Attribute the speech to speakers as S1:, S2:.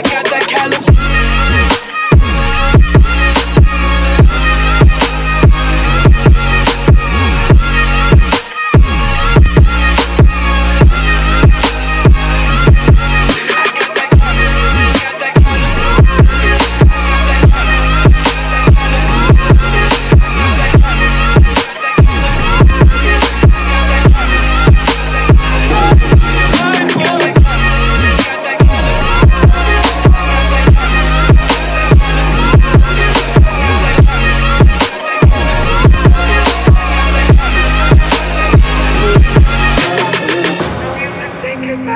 S1: I got that California.